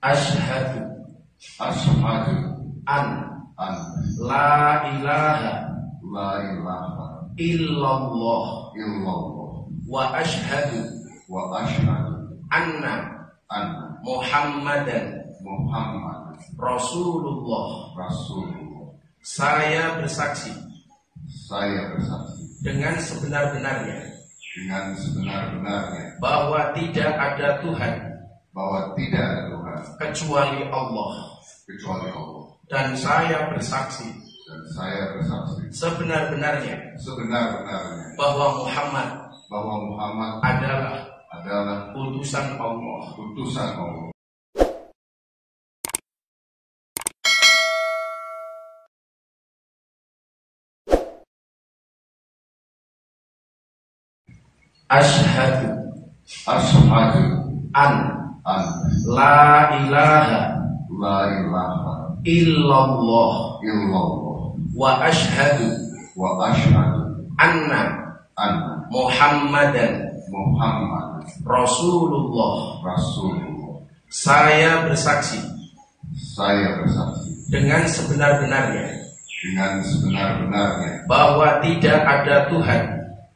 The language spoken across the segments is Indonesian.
Ashhadu Ashhadu an an la ilaha la ilaha illallah illallah wa ashhadu wa ashhadu anna anna Muhammadan Muhammad Rasulullah. Rasulullah. Saya bersaksi Saya bersaksi dengan sebenar-benarnya dengan sebenar-benarnya bahwa tidak ada Tuhan bahwa tidak ada Tuhan. Kecuali Allah. Kecuali Allah. Dan saya bersaksi. Dan saya bersaksi. Sebenar-benarnya. Sebenar-benarnya. Bahwa Muhammad bahwa Muhammad adalah adalah utusan Allah. utusan Allah. Ashhadu an an la ilaha la ilaha illallah. illallah. Wa ashhadu wa ashhadu anna anna Muhammadan Muhammad Rasulullah. Rasulullah. Saya bersaksi. Saya bersaksi. Dengan sebenar-benarnya. Dengan sebenar-benarnya. Bahwa tidak ada Tuhan.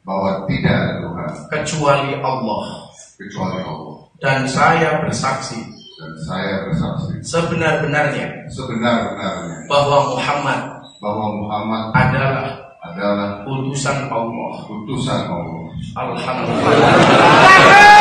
Bahwa tidak ada Tuhan. Kecuali Allah kecuali Allah dan saya bersaksi dan saya bersaksi sebenar-benarnya sebenar-benarnya bahwa Muhammad bahwa Muhammad adalah adalah utusan Allah. utusan Allah. Alhamdulillah.